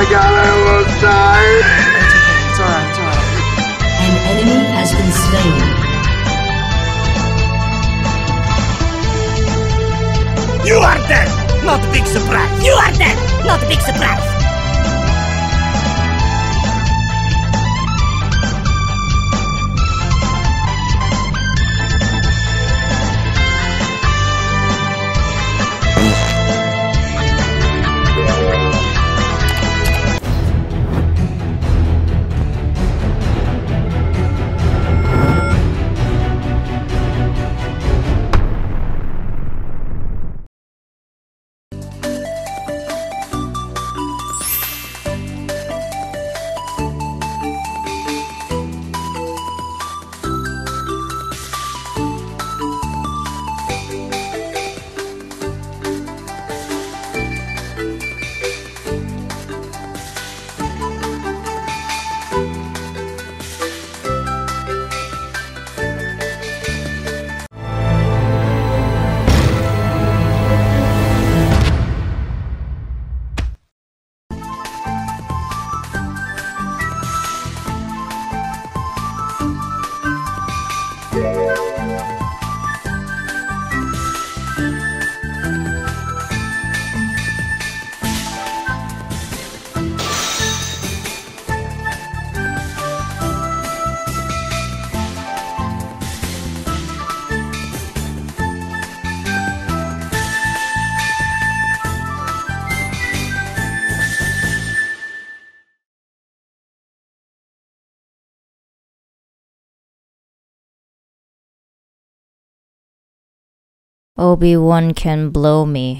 my god, I almost died. It's alright, it's alright. An enemy has been slain. You are dead! Not a big surprise! You are dead! Not a big surprise! Obi-Wan can blow me.